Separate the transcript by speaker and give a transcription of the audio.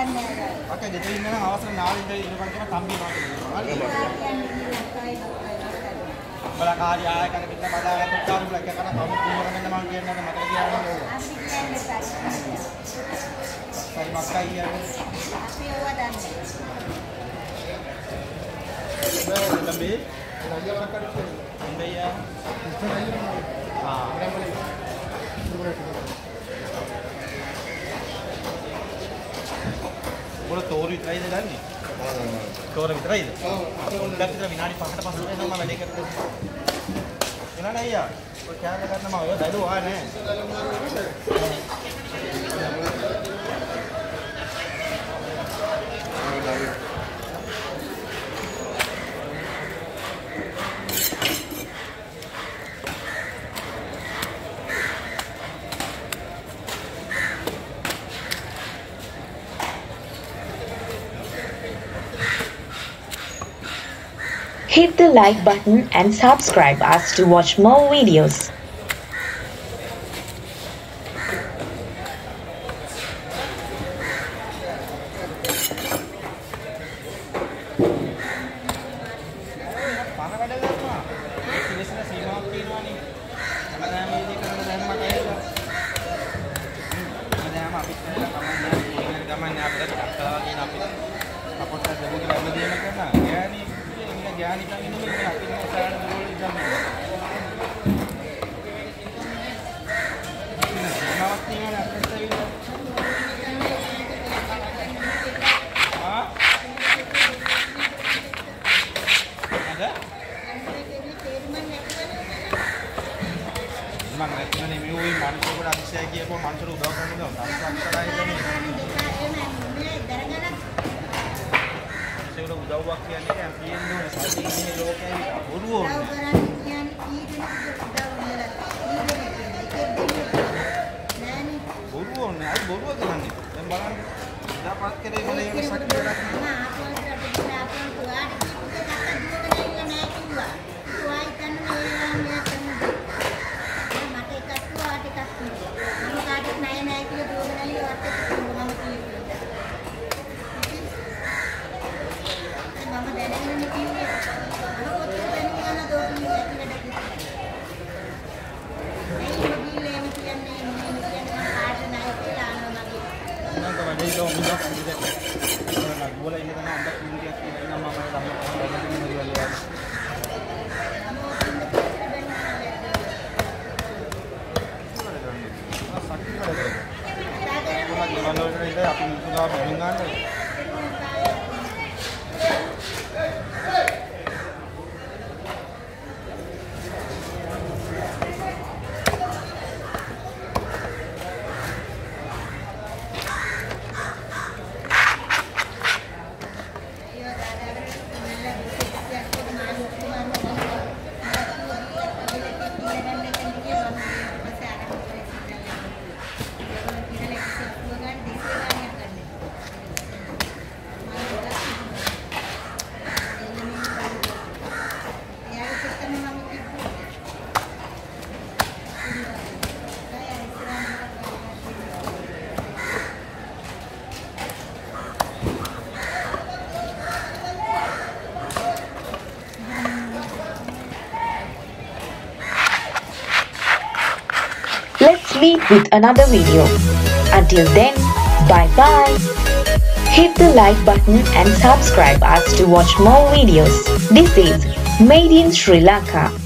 Speaker 1: Oke, jadi ini kan awas renal, ini kan kita tampil. Kalau ini, kita ini, kita ini, kita ini, kita ini, kita ini, kita ini, kita ini,
Speaker 2: kita ini, kita
Speaker 1: ini, kita ini,
Speaker 2: kita ini, kita
Speaker 1: ini, kita ini, kita ini, උඹලා තෝරු විතරයිද ගන්නෙ? තෝර විතරයිද? පොඩ්ඩක් විතර විනාඩි 5කට පස්සේ එනවා මම වැඩේ කරලා. එනවා නේ අයියා. ඔය කෑල්ල ගන්න මම ඔය බැලුවා නෑ.
Speaker 3: Hit the like button and subscribe us to watch more videos.
Speaker 1: yan, itang inumin natin na sa roll dami. Natin sa Ada? Mangat na ඒකට උදව්වක් කියන්නේ නැහැ. තියෙන්න ඕනේ. සල්ලි ඉන්නේ ලෝකයේ බොරු ඕනේ. බොරු ඕනේ. අයි බොරුව කරන්නේ. දැන් බලන්න. ඉදාපත් කරේ මොලේ වල සක්‍රිය ಅದೈದು ಮುಂದೆ ಬಂದಿದೆ ಗೋಲ ಇಲ್ಲಿ ತನಕ ಅಂತ ನಿಮಗೆ ನಮ್ಮ ಮನೆ ನಮ್ಮ ಮನೆಯಲ್ಲಿ ಇದೆ আপনি
Speaker 3: Let's meet with another video. Until then, bye bye. Hit the like button and subscribe us to watch more videos. This is Made in Sri Lanka.